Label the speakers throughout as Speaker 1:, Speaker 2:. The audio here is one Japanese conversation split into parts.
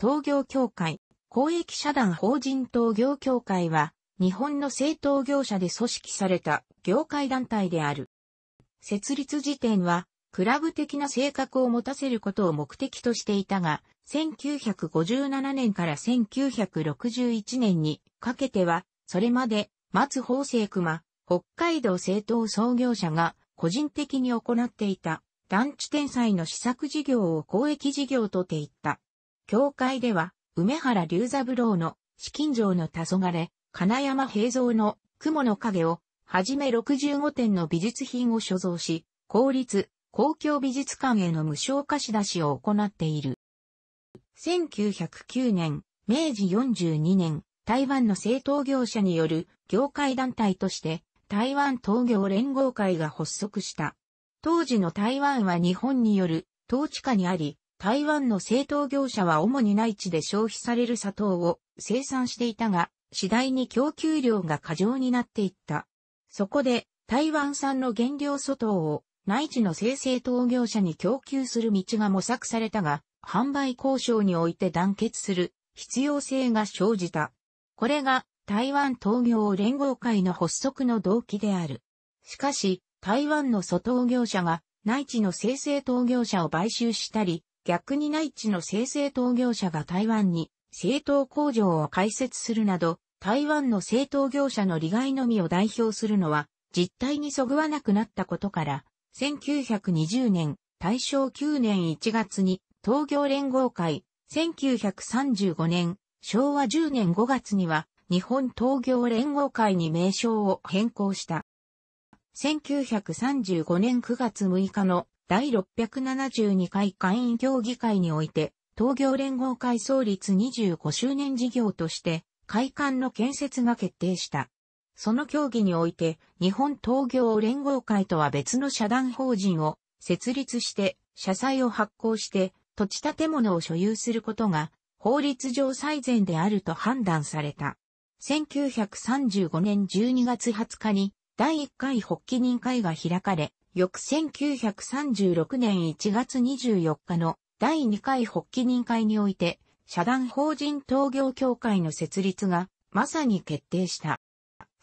Speaker 1: 東業協会、公益社団法人東業協会は、日本の製陶業者で組織された業界団体である。設立時点は、クラブ的な性格を持たせることを目的としていたが、1957年から1961年にかけては、それまで松法政熊、北海道製陶創業者が個人的に行っていた団地天才の試作事業を公益事業とていった。教会では、梅原龍三郎の資金城の黄昏、金山平蔵の雲の影を、はじめ65点の美術品を所蔵し、公立、公共美術館への無償貸し出しを行っている。1909年、明治42年、台湾の製陶業者による業界団体として台湾陶業連合会が発足した。当時の台湾は日本による統治下にあり、台湾の製陶業者は主に内地で消費される砂糖を生産していたが、次第に供給量が過剰になっていった。そこで、台湾産の原料粗糖を内地の生成陶業者に供給する道が模索されたが、販売交渉において団結する必要性が生じた。これが台湾陶業連合会の発足の動機である。しかし、台湾の粗陶業者が内地の生成陶業者を買収したり、逆に内地の生成陶業者が台湾に製陶工場を開設するなど、台湾の製陶業者の利害のみを代表するのは実態にそぐわなくなったことから、1920年、大正9年1月に東業連合会、1935年、昭和10年5月には日本東業連合会に名称を変更した。1935年9月6日の第672回会員協議会において、東業連合会創立25周年事業として、会館の建設が決定した。その協議において、日本東業連合会とは別の社団法人を設立して、社債を発行して土地建物を所有することが法律上最善であると判断された。1935年12月20日に第1回発起人会が開かれ、翌1936年1月24日の第2回発起人会において、社団法人陶業協会の設立がまさに決定した。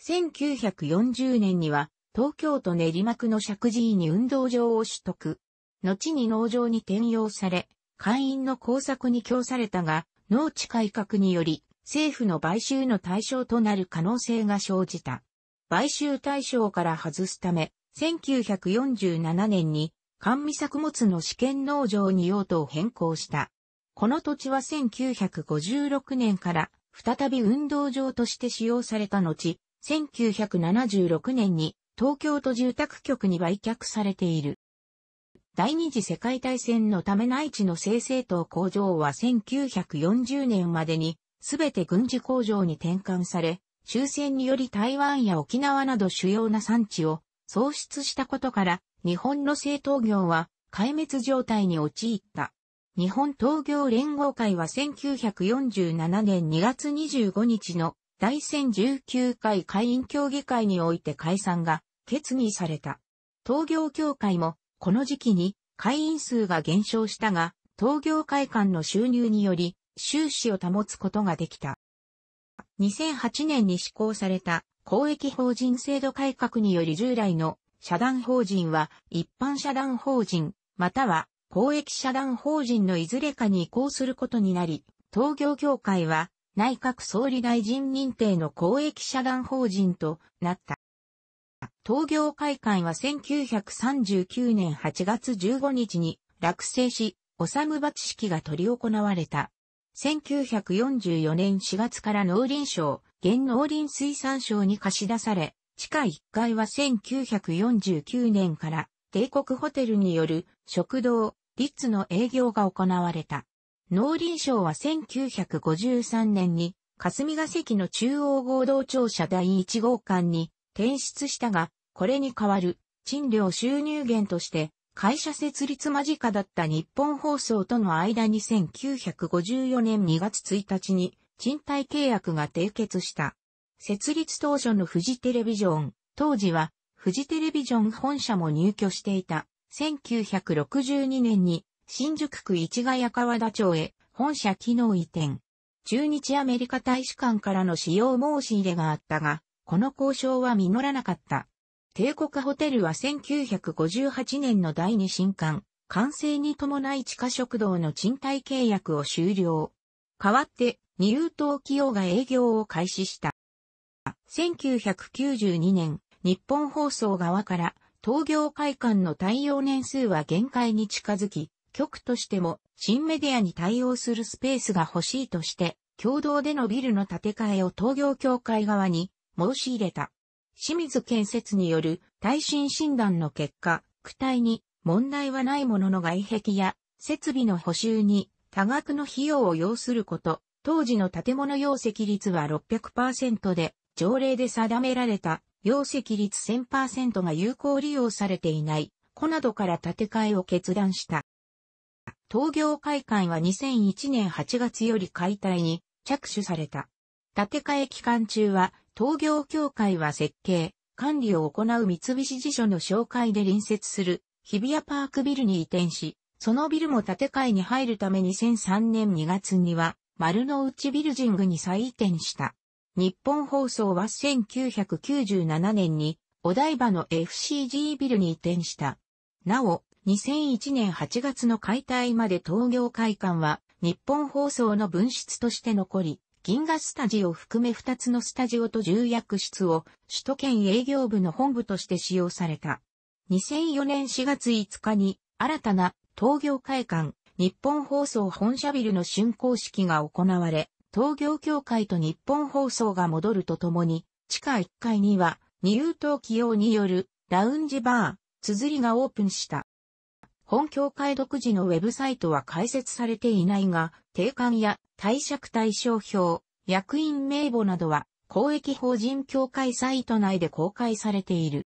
Speaker 1: 1940年には東京都練馬区の石神井に運動場を取得。後に農場に転用され、会員の工作に供されたが、農地改革により政府の買収の対象となる可能性が生じた。買収対象から外すため、1947年に、甘味作物の試験農場に用途を変更した。この土地は1956年から再び運動場として使用された後、1976年に東京都住宅局に売却されている。第二次世界大戦のため内地の生成棟工場は1940年までにすべて軍事工場に転換され、終戦により台湾や沖縄など主要な産地を喪失したことから、日本の製陶業は壊滅状態に陥った。日本陶業連合会は1947年2月25日の第1019回会員協議会において解散が決議された。陶業協会もこの時期に会員数が減少したが、陶業会館の収入により収支を保つことができた。2008年に施行された公益法人制度改革により従来の社団法人は一般社団法人または公益社団法人のいずれかに移行することになり、東業協会は内閣総理大臣認定の公益社団法人となった。東業会館は1939年8月15日に落成し、おさむ罰式が執り行われた。1944年4月から農林省、現農林水産省に貸し出され、地下1階は1949年から帝国ホテルによる食堂、リッツの営業が行われた。農林省は1953年に霞が関の中央合同庁舎第1号館に転出したが、これに代わる賃料収入源として会社設立間近だった日本放送との間に1954年2月1日に賃貸契約が締結した。設立当初のフジテレビジョン、当時はフジテレビジョン本社も入居していた。1962年に新宿区市ヶ谷川田町へ本社機能移転。中日アメリカ大使館からの使用申し入れがあったが、この交渉は実らなかった。帝国ホテルは1958年の第二新館、完成に伴い地下食堂の賃貸契約を終了。代わって、二遊東企業が営業を開始した。1992年、日本放送側から、東業会館の対応年数は限界に近づき、局としても新メディアに対応するスペースが欲しいとして、共同でのビルの建て替えを東業協会側に申し入れた。清水建設による耐震診断の結果、躯体に問題はないものの外壁や設備の補修に多額の費用を要すること、当時の建物容積率は600%で、条例で定められた容積率1000%が有効利用されていない子などから建て替えを決断した。東業会館は2001年8月より解体に着手された。建て替え期間中は東業協会は設計、管理を行う三菱地所の紹介で隣接する日比谷パークビルに移転し、そのビルも建て替えに入るため2003年2月には丸の内ビルジングに再移転した。日本放送は1997年にお台場の FCG ビルに移転した。なお、2001年8月の解体まで東業会館は日本放送の分室として残り、銀河スタジオ含め2つのスタジオと重役室を首都圏営業部の本部として使用された。2004年4月5日に新たな東業会館日本放送本社ビルの竣工式が行われ、東業協会と日本放送が戻るとともに、地下1階には二遊東企業によるラウンジバー、綴りがオープンした。本協会独自のウェブサイトは開設されていないが、定款や貸借対象表、役員名簿などは公益法人協会サイト内で公開されている。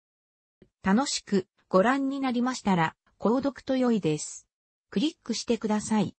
Speaker 1: 楽しくご覧になりましたら、購読と良いです。クリックしてください。